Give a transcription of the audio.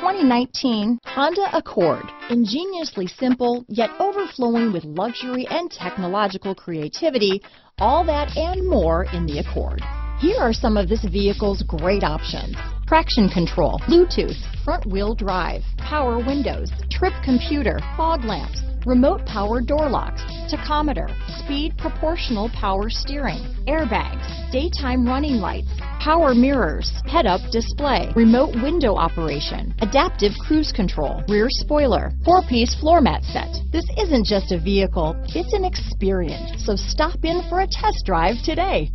2019 Honda Accord. Ingeniously simple, yet overflowing with luxury and technological creativity, all that and more in the Accord. Here are some of this vehicle's great options. Traction control, Bluetooth, front wheel drive, power windows, trip computer, fog lamps, remote power door locks, tachometer, speed proportional power steering, airbags, daytime running lights, power mirrors, head-up display, remote window operation, adaptive cruise control, rear spoiler, four-piece floor mat set. This isn't just a vehicle, it's an experience. So stop in for a test drive today.